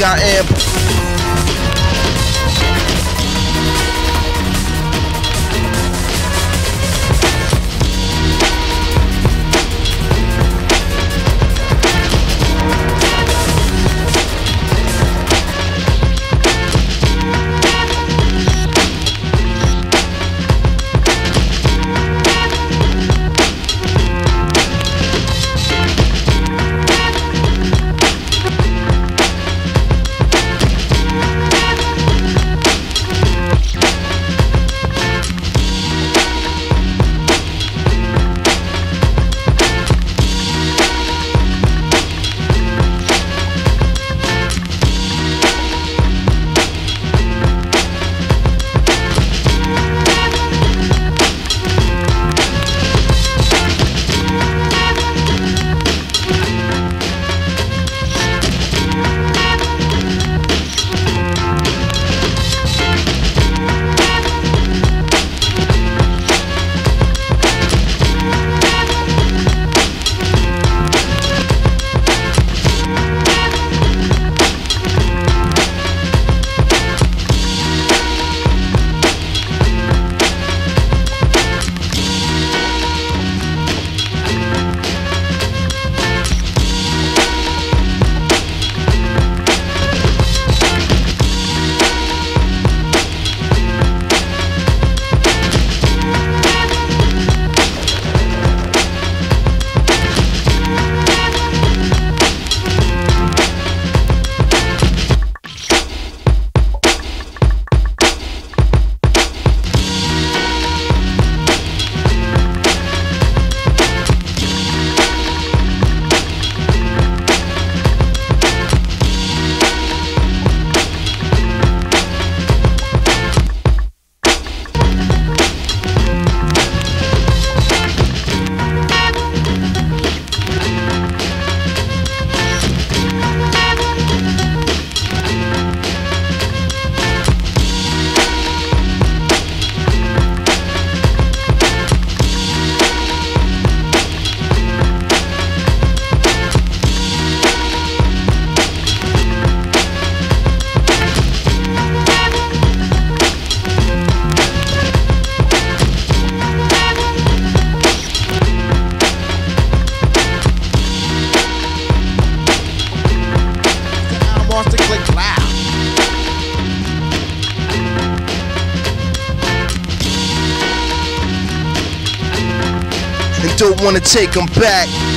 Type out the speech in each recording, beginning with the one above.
got amp. Take them back.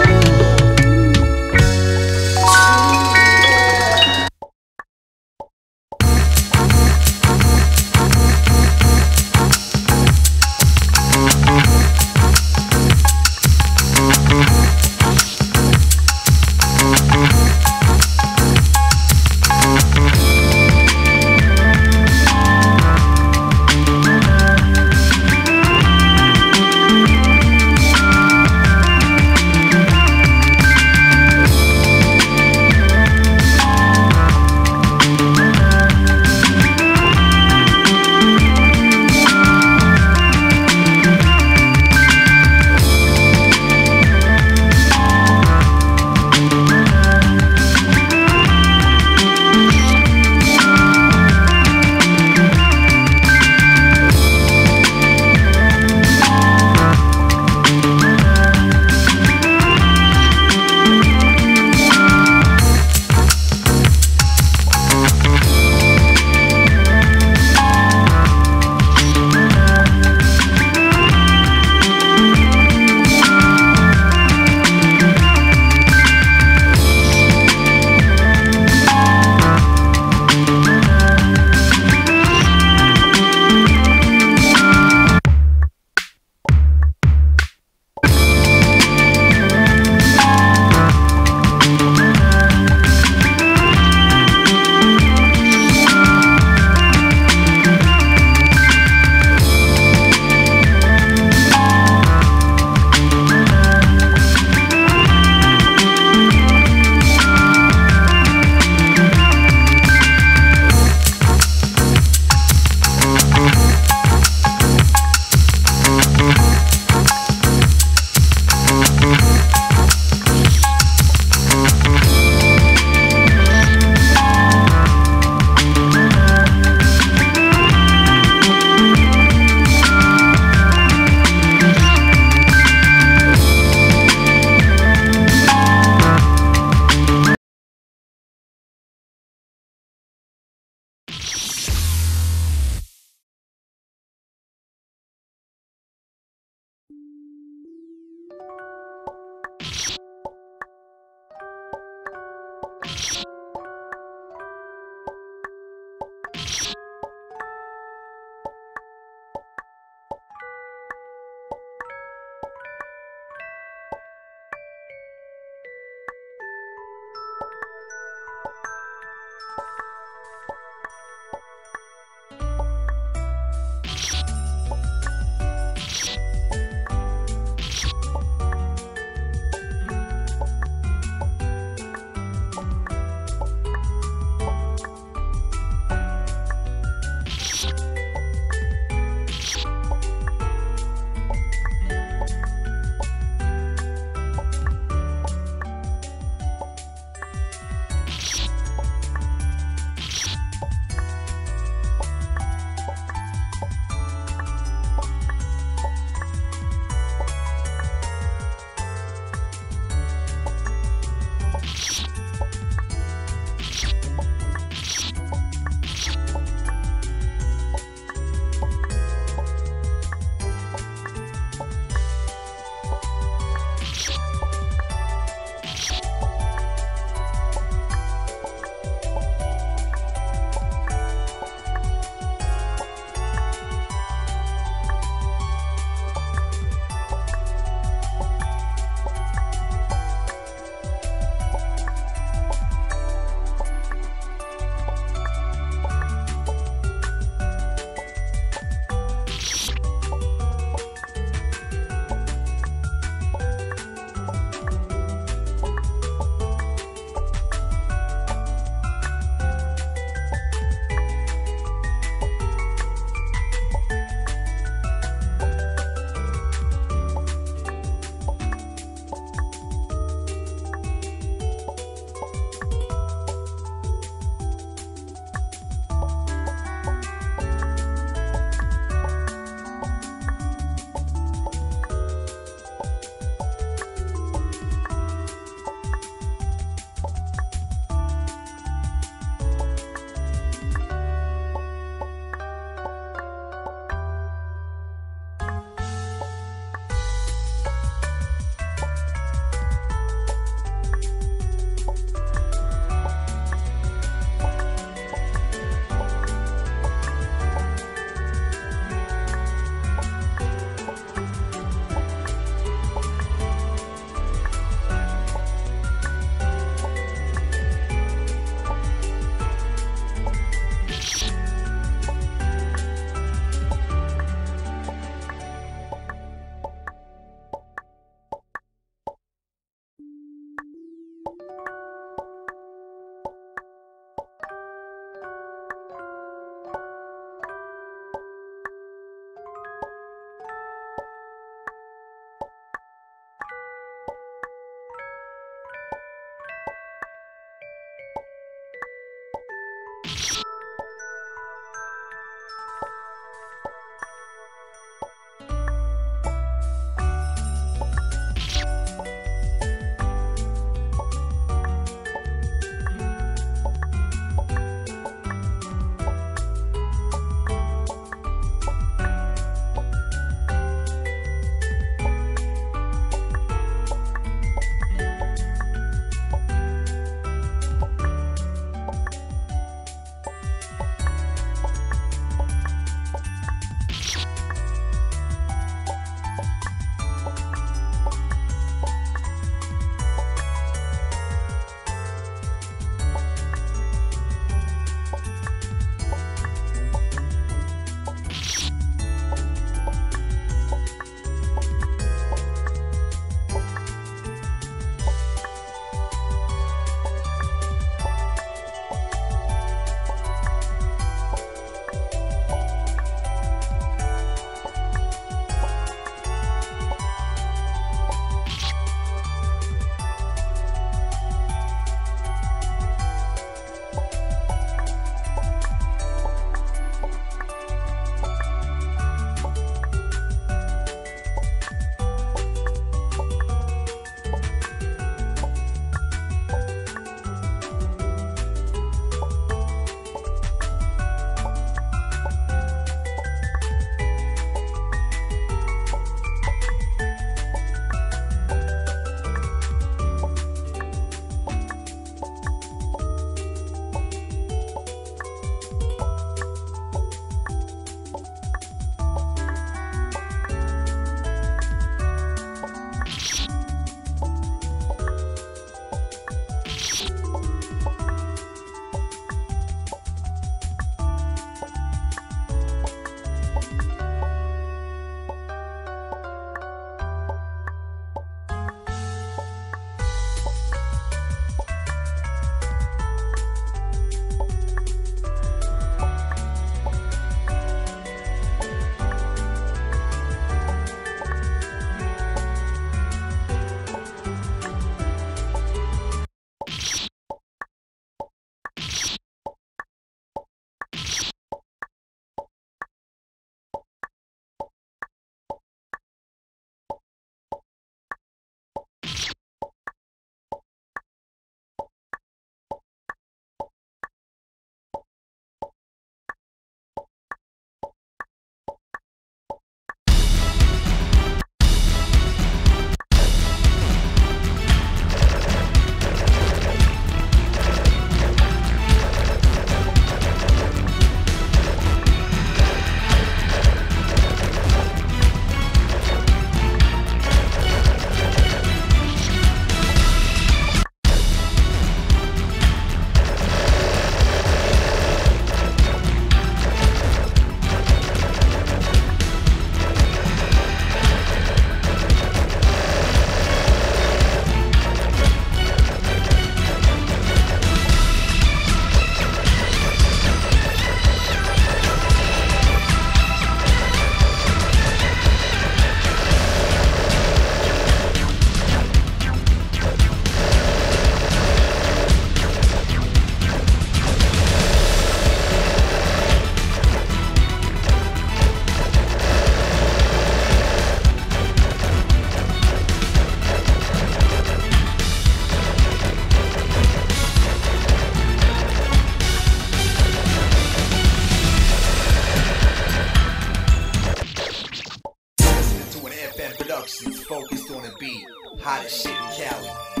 Productions, focused on the beat. Hottest shit in Cali.